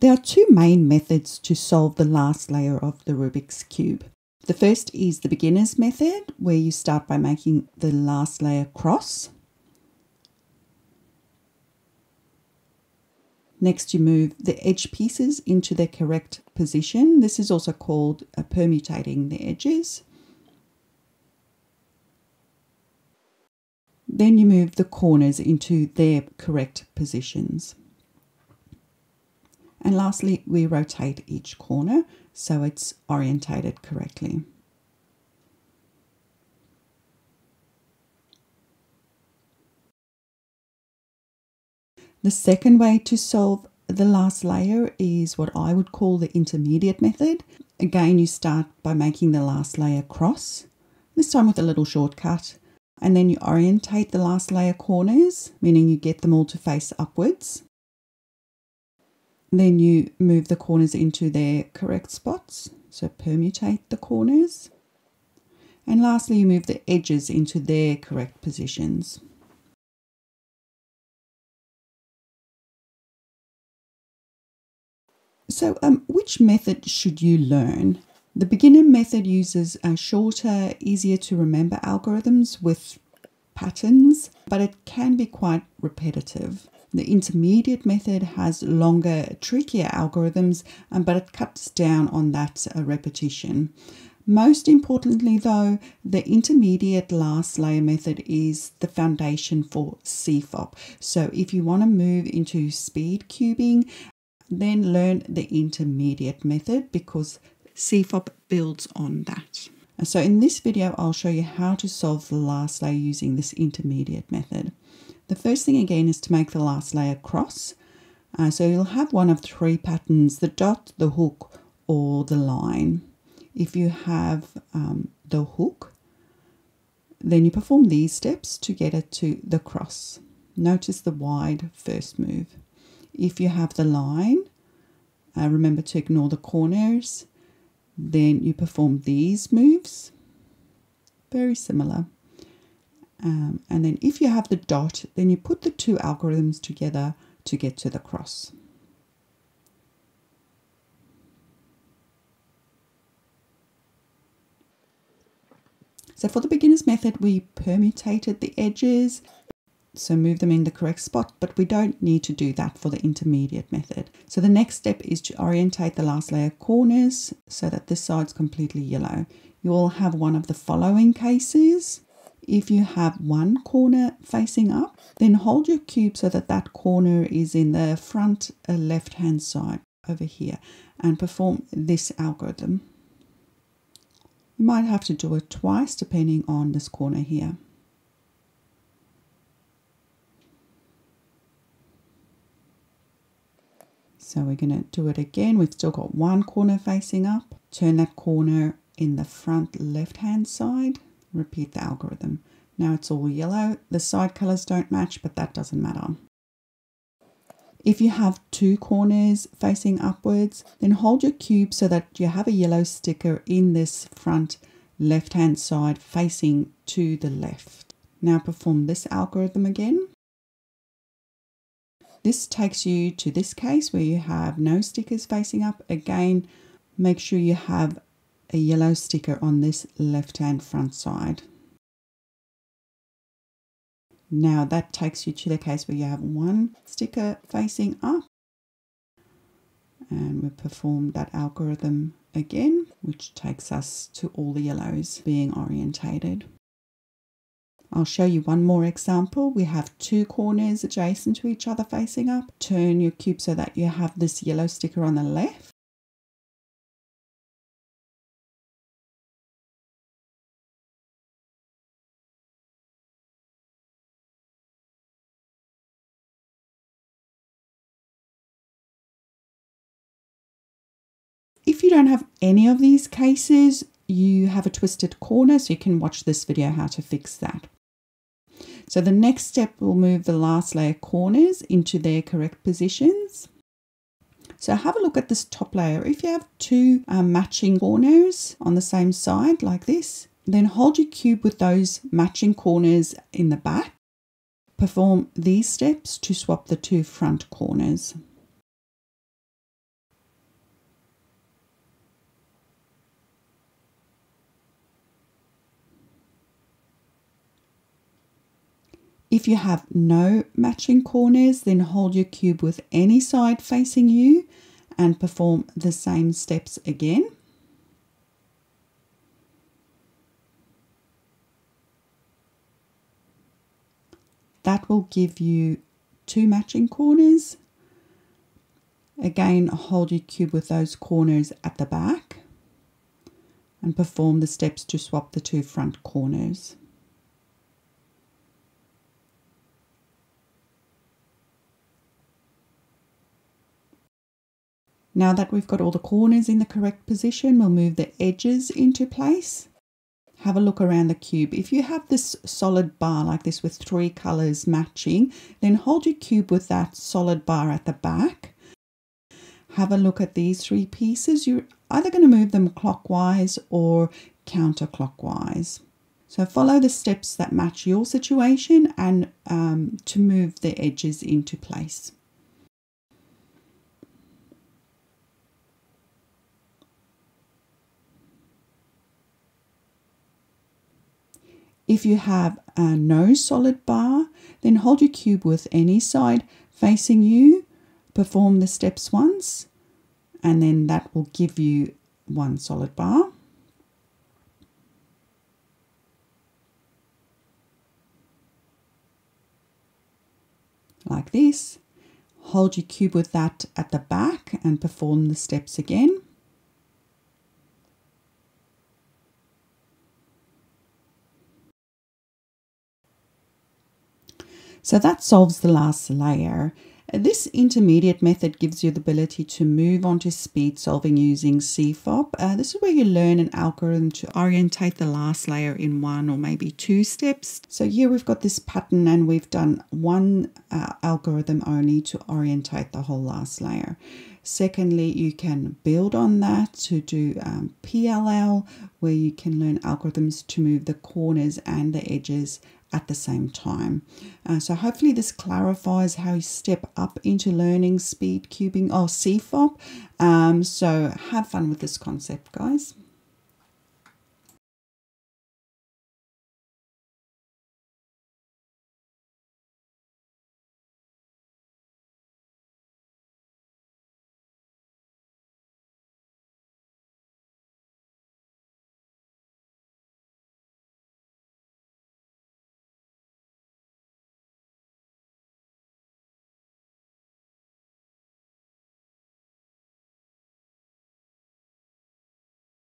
There are two main methods to solve the last layer of the Rubik's Cube. The first is the beginner's method, where you start by making the last layer cross. Next, you move the edge pieces into their correct position. This is also called uh, permutating the edges. Then you move the corners into their correct positions. And lastly, we rotate each corner so it's orientated correctly. The second way to solve the last layer is what I would call the intermediate method. Again, you start by making the last layer cross, this time with a little shortcut, and then you orientate the last layer corners, meaning you get them all to face upwards. Then you move the corners into their correct spots, so permutate the corners. And lastly, you move the edges into their correct positions. So, um, which method should you learn? The beginner method uses shorter, easier to remember algorithms with patterns, but it can be quite repetitive. The intermediate method has longer, trickier algorithms, um, but it cuts down on that uh, repetition. Most importantly, though, the intermediate last layer method is the foundation for CFOP. So, if you want to move into speed cubing, then learn the intermediate method because CFOP builds on that. So in this video, I'll show you how to solve the last layer using this intermediate method. The first thing again is to make the last layer cross. Uh, so you'll have one of three patterns, the dot, the hook, or the line. If you have um, the hook, then you perform these steps to get it to the cross. Notice the wide first move. If you have the line, uh, remember to ignore the corners. Then you perform these moves. Very similar. Um, and then if you have the dot, then you put the two algorithms together to get to the cross. So for the beginner's method, we permutated the edges so move them in the correct spot, but we don't need to do that for the intermediate method. So the next step is to orientate the last layer corners so that this side's completely yellow. You will have one of the following cases. If you have one corner facing up, then hold your cube so that that corner is in the front uh, left hand side over here and perform this algorithm. You might have to do it twice depending on this corner here. So we're going to do it again. We've still got one corner facing up. Turn that corner in the front left hand side. Repeat the algorithm. Now it's all yellow. The side colors don't match, but that doesn't matter. If you have two corners facing upwards, then hold your cube so that you have a yellow sticker in this front left hand side facing to the left. Now perform this algorithm again. This takes you to this case where you have no stickers facing up. Again, make sure you have a yellow sticker on this left hand front side. Now that takes you to the case where you have one sticker facing up. And we perform that algorithm again, which takes us to all the yellows being orientated. I'll show you one more example. We have two corners adjacent to each other facing up. Turn your cube so that you have this yellow sticker on the left. You don't have any of these cases, you have a twisted corner, so you can watch this video how to fix that. So the next step will move the last layer corners into their correct positions. So have a look at this top layer. If you have two um, matching corners on the same side like this, then hold your cube with those matching corners in the back. Perform these steps to swap the two front corners. If you have no matching corners, then hold your cube with any side facing you and perform the same steps again. That will give you two matching corners. Again, hold your cube with those corners at the back and perform the steps to swap the two front corners. Now that we've got all the corners in the correct position, we'll move the edges into place have a look around the cube. If you have this solid bar like this with three colors matching, then hold your cube with that solid bar at the back. Have a look at these three pieces. You're either going to move them clockwise or counterclockwise. So follow the steps that match your situation and um, to move the edges into place. If you have a no solid bar, then hold your cube with any side facing you, perform the steps once, and then that will give you one solid bar. Like this. Hold your cube with that at the back and perform the steps again. So that solves the last layer. This intermediate method gives you the ability to move on to speed solving using CFOP. Uh, this is where you learn an algorithm to orientate the last layer in one or maybe two steps. So here we've got this pattern and we've done one uh, algorithm only to orientate the whole last layer. Secondly, you can build on that to do um, PLL, where you can learn algorithms to move the corners and the edges at the same time. Uh, so hopefully this clarifies how you step up into learning speed cubing or CFOP. Um, so have fun with this concept, guys.